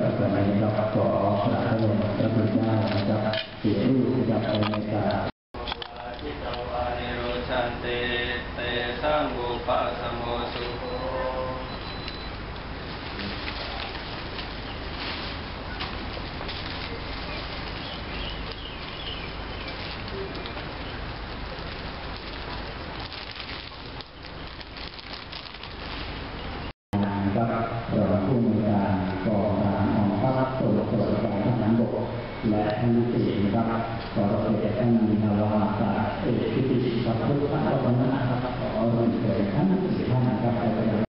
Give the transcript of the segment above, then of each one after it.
ส่วนส่วนอันนี้เราก็ขอกราบพระองค์พระพุทธเจ้านะครับเสียรูปนะครับในการครับเราพุ่ง สวัสดิการทหารบกและทั้งสี่นะครับขอรับเกียรติท่านมีนาวาตาเอกพิจิตรพุทธรัตนะครับขอรับเกียรติท่านสี่ท่านนะครับ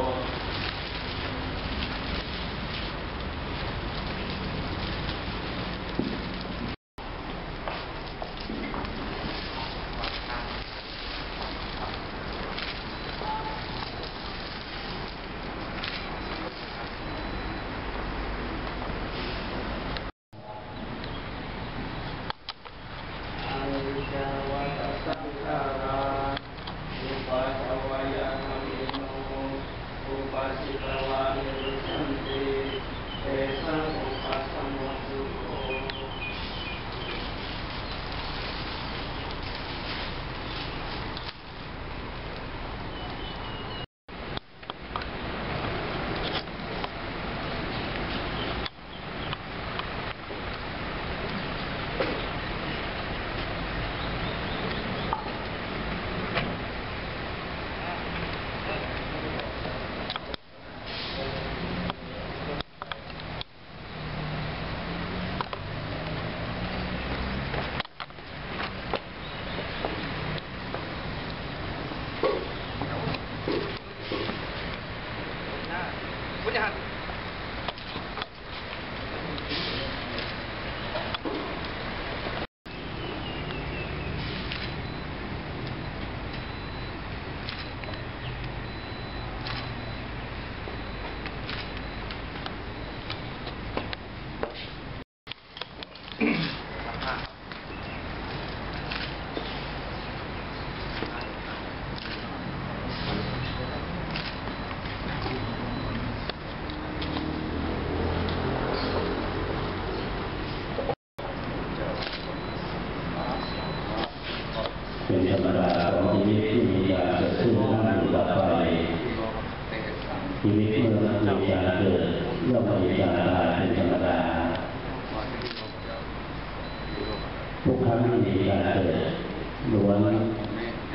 ล้วน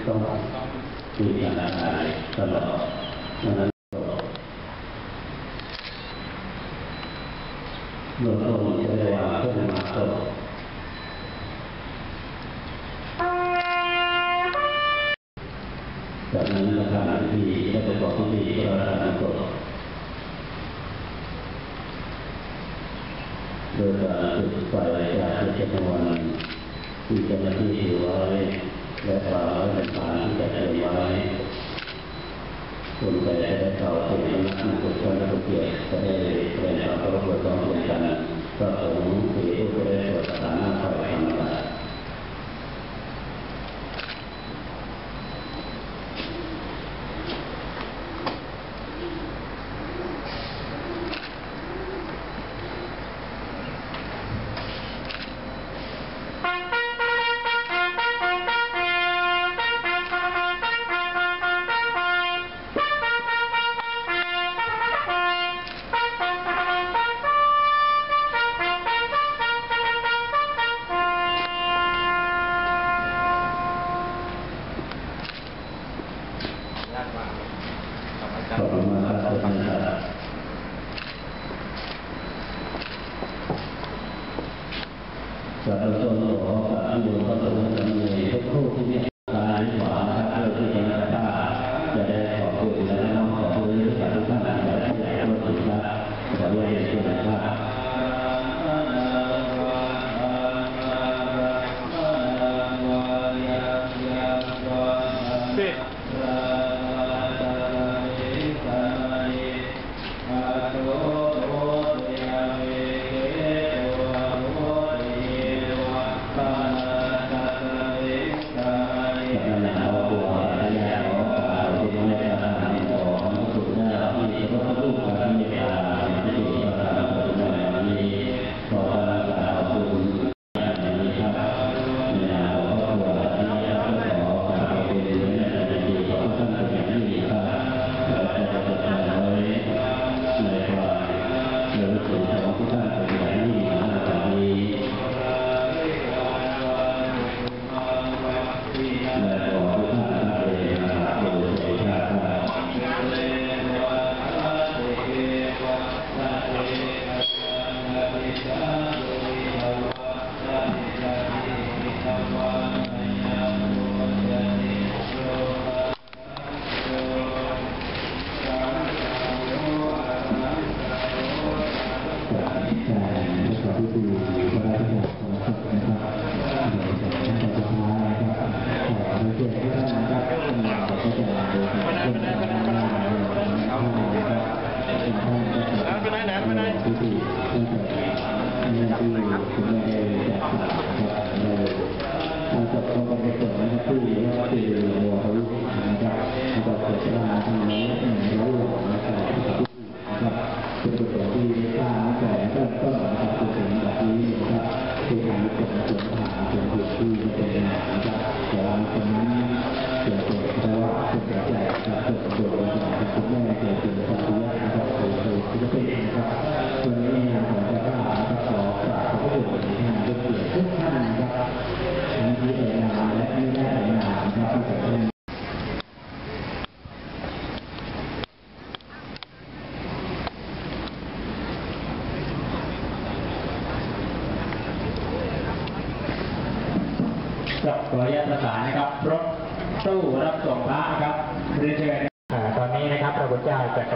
ต้องมีการหายตลอดงนั้นเมื่อพระองจะได้วางเพื่อมาตกจากนั้นสถานที่จะ ที่เจ้าหน้าที่ร้อและสาร้อยเสาย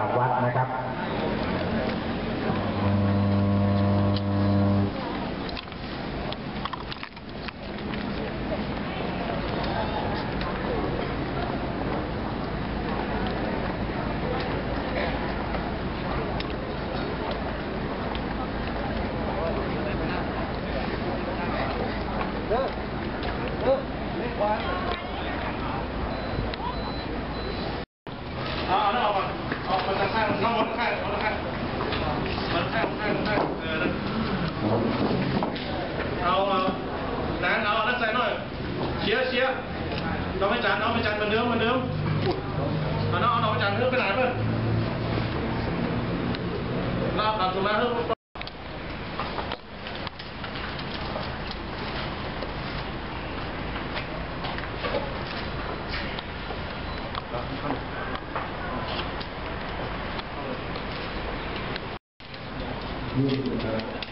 จากวัดนะครับ ข้างคนละข้างคนละข้างข้างข้างเออนะเอาเอานานเอานักใจหน่อยเชียร์เชียร์น้องไปจานน้องไปจานมาเนื้อมาเนื้อเอาน้องเอาน้องไปจานเนื้อไปไหนเพื่อนน้าปรับสุราเพื่อน Dios te